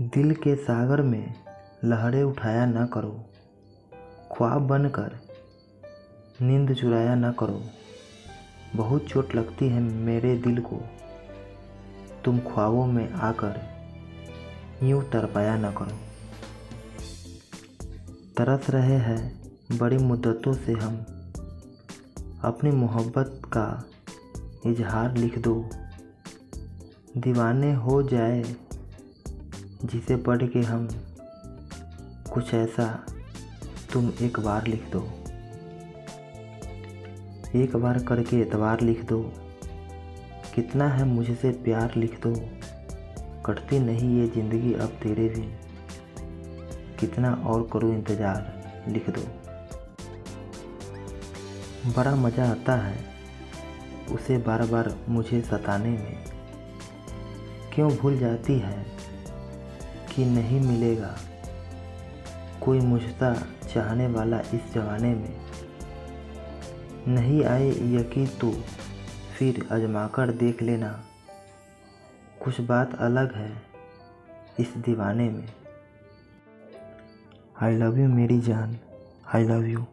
दिल के सागर में लहरें उठाया न करो। ख्वाब बनकर नींद चुराया न करो। बहुत चोट लगती है मेरे दिल को। तुम ख्वाबों में आकर यूँ तरपाया न करो। तरस रहे हैं बड़ी मुद्दतों से हम। अपनी मोहब्बत का इजहार लिख दो। दीवाने हो जाए जिसे पढ़ के हम कुछ ऐसा तुम एक बार लिख दो। एक बार करके एतवार लिख दो। कितना है मुझसे प्यार लिख दो। कटती नहीं ये ज़िंदगी अब तेरे भी कितना और करो इंतज़ार लिख दो। बड़ा मज़ा आता है उसे बार बार मुझे सताने में। क्यों भूल जाती है? कि नहीं मिलेगा। कोई मुझता चाहने वाला इस जमाने में नहीं आए यकीन तो फिर आजमाकर देख लेना। कुछ बात अलग है इस दीवाने में। आई लव यू मेरी जान। I love you